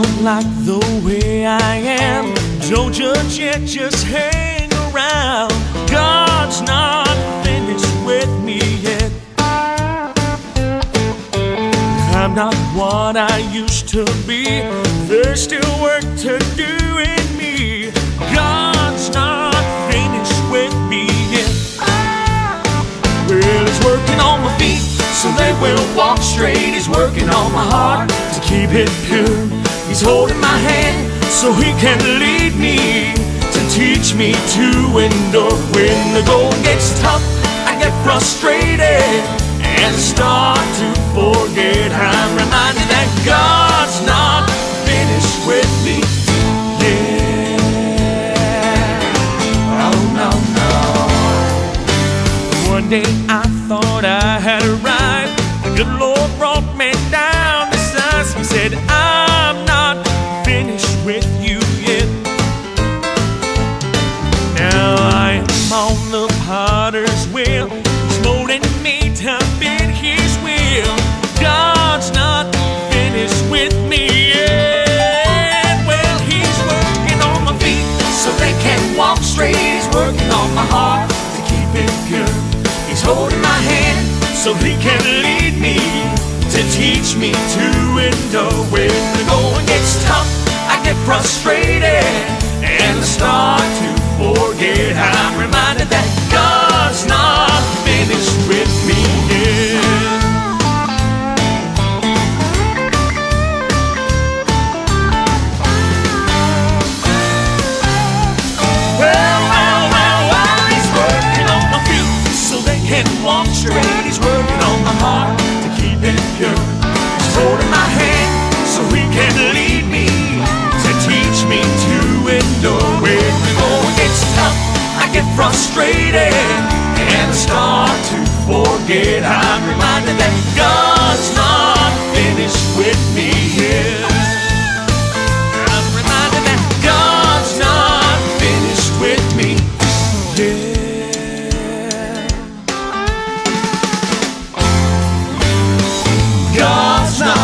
like the way I am, don't judge yet, just hang around. God's not finished with me yet. I'm not what I used to be. There's still work to do in me. God's not finished with me yet. Well, He's working on my feet so they will walk straight. He's working on my heart to keep it pure. Holding my hand so He can lead me to teach me to endure. When the going gets tough, I get frustrated and start to forget. I'm reminded that God's not finished with me. Yeah. Oh no, no. One day I thought I had arrived. Good Lord potter's wheel. He's molding me to fit his will. God's not finished with me yet. Well, he's working on my feet so they can walk straight. He's working on my heart to keep it pure. He's holding my hand so he can lead me to teach me to endure. When the going gets tough, I get frustrated and the start frustrated and start to forget. I'm reminded that God's not finished with me yet. I'm reminded that God's not finished with me yet. God's not.